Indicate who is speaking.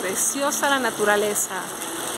Speaker 1: preciosa la naturaleza.